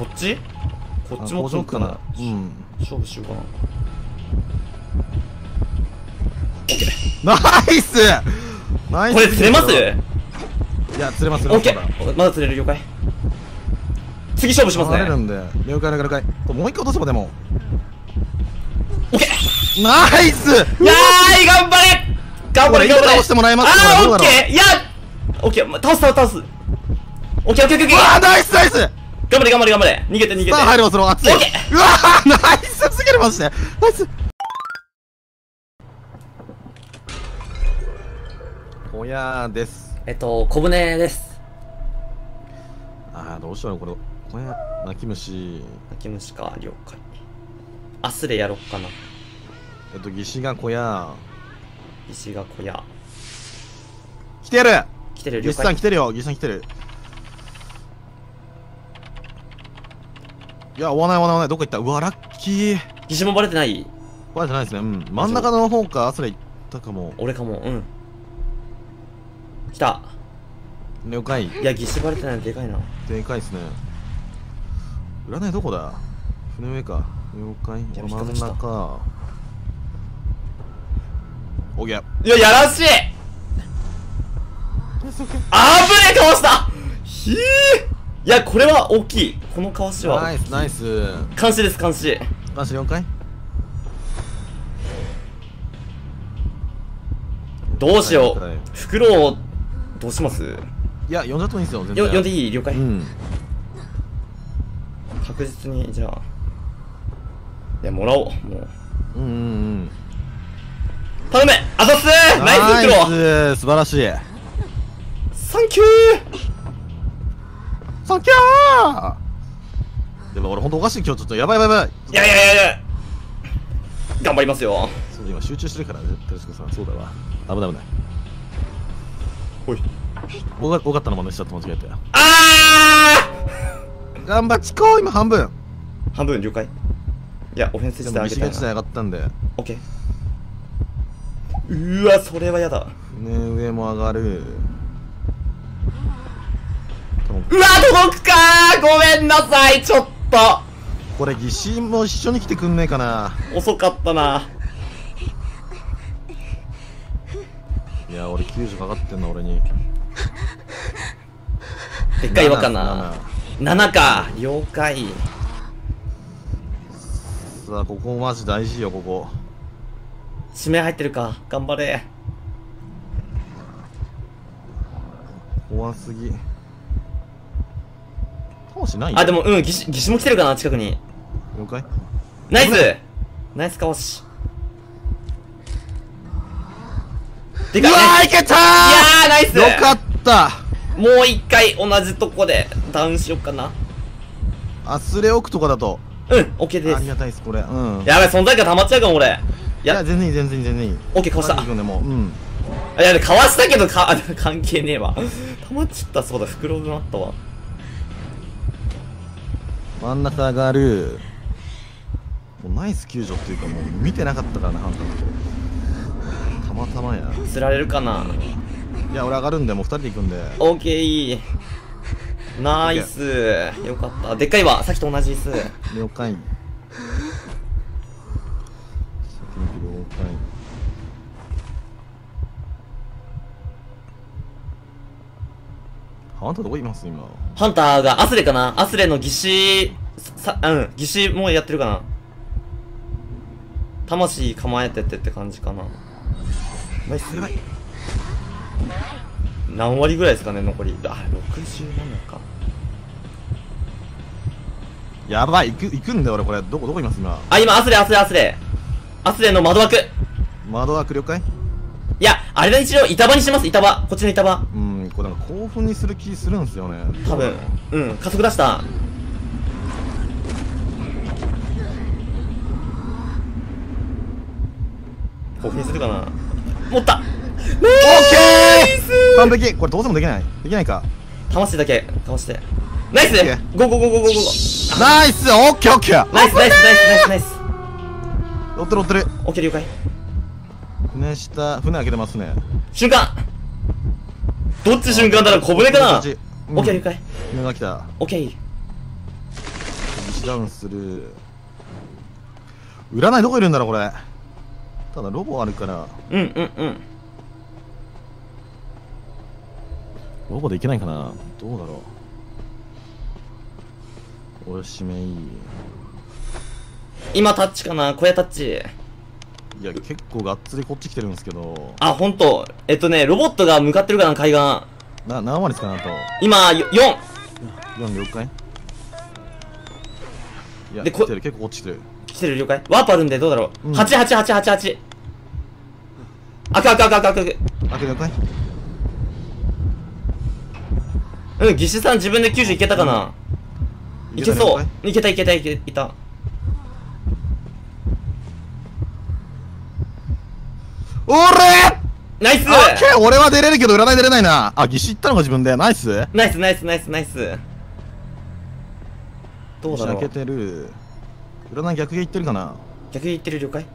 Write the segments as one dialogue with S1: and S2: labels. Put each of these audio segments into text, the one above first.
S1: そっち？こっちも
S2: かな。うん。
S1: 勝負しようかな。
S2: ナイス！ナイス。
S1: これ釣れます？
S2: いや釣れます
S1: オッケー。まだ。釣れる了解。次勝負しますね。
S2: 離れるんで。了解了解了解もう一回落とせばでも。
S1: オッケ
S2: ナイス！
S1: ーいやーい頑張れ！頑張れ頑張れ。
S2: 倒してもらえます
S1: あーオッケー。いやオッケー。ま倒す倒す。倒すオッケーオッケーオッケー。オッケー
S2: ナイスナイス
S1: 頑張れ頑張れ頑張れ。逃げて逃げて。
S2: さあ入るわその熱い
S1: オッケ
S2: うわーナイスすぎるマジで。ナイス。おやーです。
S1: えっと小舟です。
S2: あーどうしようこれ。これ泣き虫。
S1: 泣き虫か了解。アスレやろっかな。
S2: えっと義士が小屋。
S1: 石が小屋。
S2: 来てる。
S1: 来てる
S2: 義士さん来てるよ。義士さん来てるいや追わない追わない追わない。どこ行った。うわラッキー。
S1: 石もバレてない？
S2: これじゃないですね。うん。真ん中の方かアスレ行ったかも。
S1: 俺かも。うん。来た。
S2: 了解。
S1: いや、ギシバレてないのでかいな。
S2: でかいっすね。占いどこだ？船上か。了解。真ん中。おぎゃ。
S1: いや、やらしいあぶねえかわした！ひーいや、これは大きい。このかわしは。
S2: ナイスナイス
S1: 監視です、監視。
S2: 監視了解
S1: どうしよ。
S2: はいう
S1: 袋を、どうします？
S2: いや呼んじゃってもいいですよ全然
S1: よ、呼んでいい？了解、
S2: うん
S1: 確実に、じゃあ。いや、もらおう。もう。
S2: うんうんうん
S1: 頼めあざっすーナイス袋
S2: 素晴らしい
S1: サンキュー
S2: サキャー。でも俺ほんとおかしい今日ちょっとやばいやばいやばい。
S1: いやいやいやいや。頑張りますよ。
S2: そう今集中してるからねテレスコさん。そうだわ。危ない危ない。
S1: ほい。
S2: おが多かったの真似しちゃって間違えたよ
S1: あ
S2: 頑張っちこう今半分。
S1: ー半分了解。いや、オフェンス
S2: で
S1: してあげたいな。
S2: も西が時。代上がったんで。
S1: オッケー。うーわ、それはやだ。
S2: ね上も上がる
S1: うわ、届くかーごめんなさい、ちょっと。
S2: これ義士も一緒に来てくんねえかな
S1: 遅かったな。
S2: いや俺救助かかってんの俺に
S1: でっかい岩かな。7か。了解。
S2: さあここマジ大事よここ
S1: 指名入ってるか。頑張れ。
S2: 怖すぎ魂ない
S1: あ、でも、うん、ギシ、ギシも来てるかな、近くに。
S2: 了解
S1: ナイスナイスかわし。でかい、
S2: うわいけた
S1: スいやー、ナイス
S2: ーよかった
S1: もう一回同じとこでダウンしよっかな。
S2: あスレ奥とかだと
S1: うん、オッケーです
S2: あり。がたいですこれうん
S1: やばい、存在感溜まっちゃうかも、俺。いや、
S2: いや全然いい全然いい全然いい
S1: オッケー、かわした。
S2: でもうん
S1: いや、かわしたけど、か、関係ねえわ。溜まっちゃった、そうだ、袋分あったわ。
S2: 真ん中上がるもうナイス救助っていうかもう見てなかったからなハンターたまたまや
S1: 釣られるかない
S2: や俺上がるんでもう二人で行くんで
S1: オッケー。ナイス。よかった。でっかいわ。さっきと同じっす。
S2: 了解あんたどこいます今？
S1: ハンターがアスレかな？アスレの義士、さ、うん、義士もやってるかな？魂構えててって感じかな。ナイス。何割ぐらいですかね、残り。あ、67か。
S2: やばい行く行くんだよ俺これどこどこいます今？
S1: あ、今、アスレ、アスレ、アスレ。アスレの窓枠。い
S2: 窓枠了解？
S1: や、あれだ、一応、板場にします、板場。こっちの板場。
S2: うんこれなんか興奮にする気するんすよね。
S1: 多分。うん、加速出した。興奮するかな。持った。
S2: オッケー！完璧。これどうせもできない。できないか。
S1: 魂だけ。かわして。ナイス！ゴーゴーゴーゴーゴーゴー。
S2: ナイス！オッケーオッケー。
S1: ナイスナイスナイスナイスナイス。
S2: 乗ってる乗ってる
S1: オッケー了解。
S2: 船下船開けてますね。
S1: 瞬間どっち瞬間だろう小舟かな。オッケー了解。
S2: 船が来た。
S1: オッケー
S2: シダウンする。占いどこいるんだろうこれ。ただロボあるから。
S1: うんうんうん。
S2: ロボでいけないかな。どうだろう。おしめいい。
S1: 今タッチかな。小屋タッチ
S2: いや結構がっつりこっち来てるんですけど。
S1: あほんと。えっとねロボットが向かってるかな海岸。
S2: な何割ですかなと
S1: 今よ4
S2: 4了解？いや
S1: でこ
S2: 来てる結構こっち来てる。
S1: 来てる了解。ワープあるんでどうだろう、
S2: うん。
S1: 8888赤赤赤赤赤
S2: あ了解
S1: うん技師さん自分で90いけたかな、いけそう。いけたいけたいけいた
S2: おれ
S1: ナイス！
S2: 俺は出れるけど占い出れないな。あ義士行ったのか自分で？ナイス？
S1: ナイスナイスナイスナイス。どうだろ
S2: 開け
S1: う
S2: てる。占い逆毛いってるかな？
S1: 逆に言ってる了解？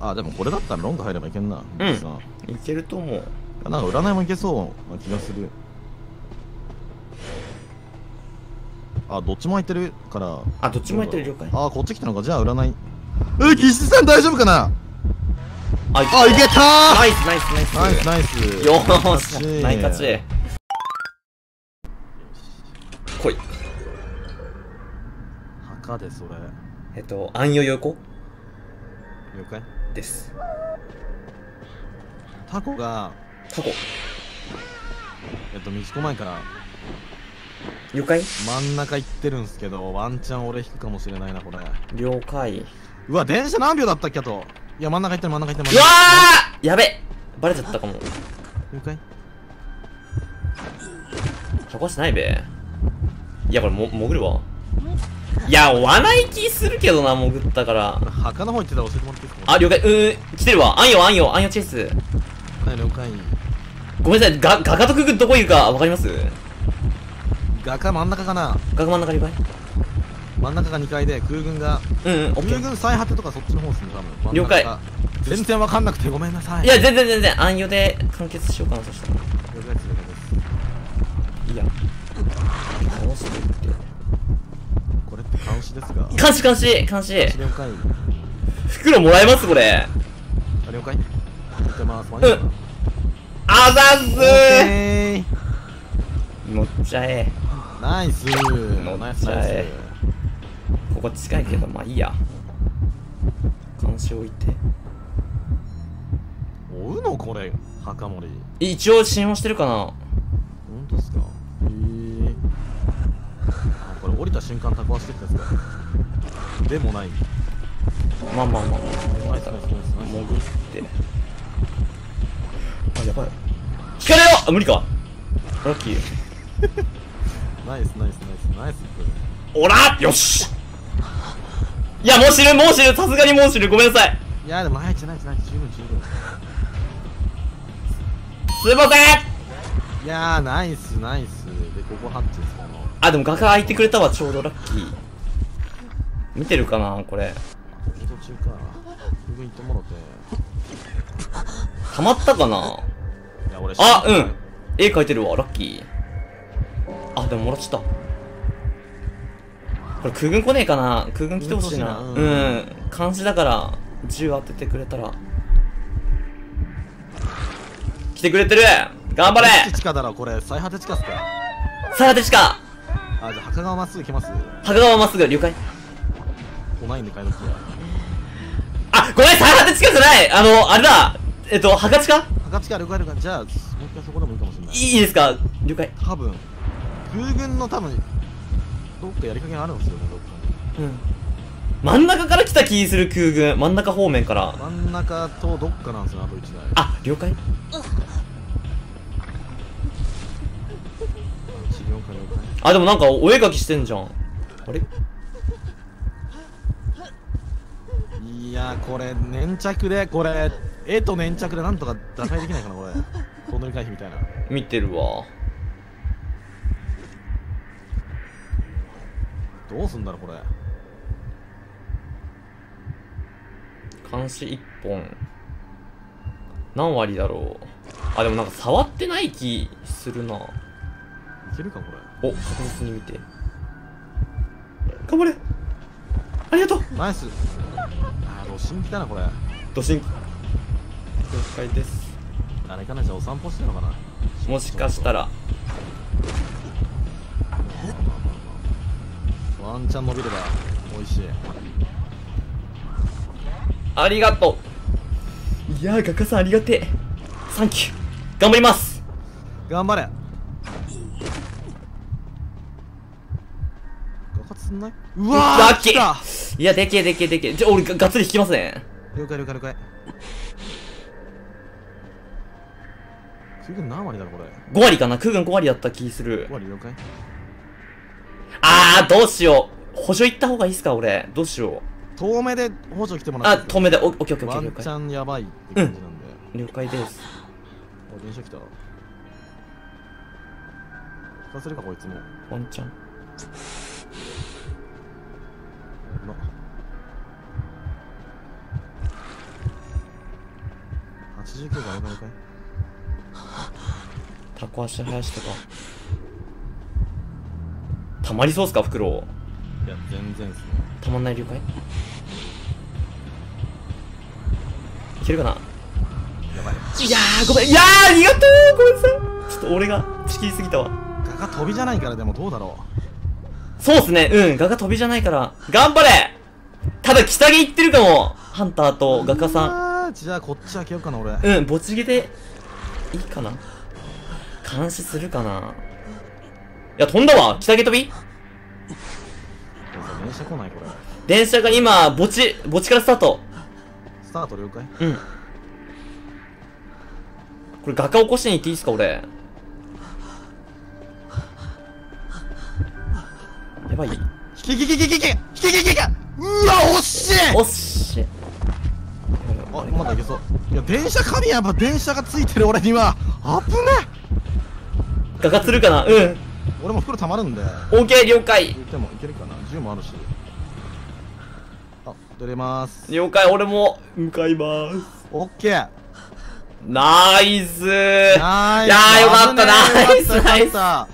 S2: あでもこれだったらロング入ればいけんな
S1: うん。
S2: さ
S1: いけると思う。
S2: なんか占いもいけそうな気がする。あどっちも入ってるから。
S1: あどっちも入ってる了解。
S2: あこっち来たのか。じゃあ占いえ義士さん大丈夫かな？
S1: あい
S2: けた。
S1: ナイスナイスナイス。
S2: ナイスナイス。
S1: よー
S2: 勝
S1: し
S2: ち
S1: ナイ勝ち来い。
S2: 墓でそれ。
S1: えっと暗夜横
S2: 了解。
S1: です。
S2: タコが
S1: タコ。
S2: えっと道子前から
S1: 了解
S2: 真ん中行ってるんすけどワンチャン俺引くかもしれないなこれ。
S1: 了解
S2: うわ電車何秒だったっけあと。いや真ん中行ってる真ん中行ってる。
S1: うわ
S2: 真ん
S1: ー！やべ！バレちゃったかも。
S2: 中了解
S1: 運してないべ。いやこれも潜るわ。いや罠行きするけどな潜ったから。
S2: 墓の方行ってたら教えてもらっていいですか？
S1: あ了解うーん来てるわ。あんよあんよあんよチェイス。
S2: はい了解
S1: ごめんなさい。ガガガトク君どこいるかわかります？
S2: 画家真ん中かな？
S1: ガガ真ん中了解
S2: 真ん中が2階で空軍が
S1: うんうん
S2: 空
S1: ー
S2: 軍最果てとかそっちの方っすね多分。
S1: 了解。
S2: が。全然わかんなくてごめんなさい。
S1: いや全然全然暗夜で完結しようかなそしたら。
S2: 了解です。了解です。
S1: いや。倒して。いって
S2: これって監視ですが。
S1: 監視監視監視。
S2: 了解
S1: 袋もらえますこれ。
S2: あ了解。見てます。うん。
S1: あざっす
S2: ー。
S1: 乗っちゃえ
S2: ナイス。
S1: ここ近いけどまあいいや。監視置いて。
S2: ス追うのこれ墓守。
S1: 一応信用してるかな。
S2: 本当っすか？へえ。あこれ降りた瞬間タコはしてきたんですか？でもない。
S1: まあまあまあ
S2: ナイスナイスナイスナイス。
S1: 潜って。あやばい。引かれよ！あ無理か。ラッキー
S2: ナイスナイスナイスナイス
S1: おら！よし！いやもう死ぬもう死ぬさすがにもう死ぬごめんなさい。
S2: いやでもナイスナイスナイス十分十分。
S1: すいません！
S2: いやーナイスナイス。でここハッチですかあの。
S1: あでも画家開いてくれたわちょうどラッキー。見てるかなこれ。
S2: 途中か。もろて。
S1: 溜まったかな？あうん。絵描いてるわラッキー。あでももらっちゃった。これ空軍来ねえかな。空軍来てほしいな。
S2: う
S1: うんん。監視だから銃当ててくれたら。来てくれてる。頑張れ。
S2: 地下だろこれ。最果て地下っすか？
S1: さあでしか
S2: あじゃあ墓側まっすぐ行けます？
S1: 墓川まっすぐ了解。
S2: 来ないんで買い時は
S1: あごめん最果て近くない。あのあれだ。えっと墓地か
S2: 墓地下了解了解。じゃあもう一回そこでもいいかもしれない。
S1: いいですか？了解。
S2: 多分空軍の多分どっかやりかけがあるんですよねどっかに。
S1: うん。真ん中から来た気する空軍真ん中方面から。
S2: 真ん中とどっかなんですよあと1台。
S1: あ了解。
S2: 治療か了解。
S1: あでもなんかお絵描きしてんじゃん。あれ？
S2: いやーこれ粘着でこれ。絵と粘着でなんとか打開できないかなこれ。トンネル回避みたいな。
S1: 見てるわ
S2: どうすんだろうこれ。
S1: 監視1本。何割だろう。あでもなんか触ってない気するな。い
S2: けるかこれ。
S1: お確実に見て。頑張れ。ありがとう。
S2: ナイス。あー、ロシン来たな、これ。
S1: ドシン了解です。
S2: あれかな、じゃあお散歩してるのかな。
S1: もしかしたら
S2: ワンチャン伸びれば美味しい。
S1: ありがとう。いやー画家さんありがてえ。サンキュー。頑張ります。
S2: 頑張れ。ガカツんない？うわー
S1: ラッキ。
S2: 来た。
S1: ーいやでけえでけえでけえ。じゃあ俺ががっつり引きますね。
S2: 了解了解了解。空軍何割だろこれ
S1: ？5割かな？空軍5割だった気する。
S2: 5割了解
S1: あーどうしよう。補助行った方がいいっすか俺。どうしよ
S2: 遠目で補助来ても
S1: うあ
S2: らって
S1: 止めでオッケーオッケーオッケ
S2: ワン
S1: ー。了解
S2: チャンやばいって感じなんで、
S1: 了解です。
S2: お電車来た。聞かせるかこいつも。
S1: ワンチャン。
S2: な89が了解了解
S1: タコ足生やしてかたまりそうっすか袋
S2: いや全然っすね。
S1: たまんない了解？いけるかな？
S2: やばい。
S1: いやーごめん。いやーありがとう。ごめんなさい。ちょっと俺が仕切りすぎたわ。
S2: ガが飛びじゃないからでもどうだろ
S1: そうっすね。うん画が飛びじゃないから。頑張れ。ただ北毛行ってるかも。ハンター
S2: う
S1: と画家さ
S2: あーじゃあこっち開けようかな俺。
S1: んうんぼちげでいいかな。監視するかな。いや飛んだわ。北毛飛び。
S2: 電車来ないこれ
S1: 電車が今墓地墓地からスタート。
S2: スタート了解？
S1: うん。これ画家起こしに行っていいっすか俺。やばい。
S2: 引け引け引け引け引け引け引けうわ惜しい
S1: おっし
S2: あまだいけそういや電車神やっぱ電車がついてる俺には危ね
S1: 画家釣るかなうん
S2: 俺も袋たまるんで。
S1: オーケー了解。
S2: 言ってもいけるかな。銃もあるし。あ出れます。
S1: 了解俺も向かいます。
S2: オッケー
S1: ナイス。
S2: ナイス。
S1: いやーよかった。
S2: 危ねえ
S1: ナイス
S2: よかった。
S1: ナイス
S2: よか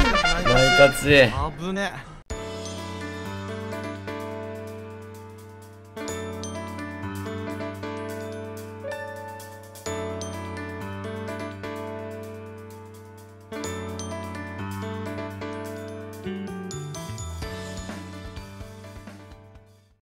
S2: った
S1: ナイス。勝ち
S2: 危ね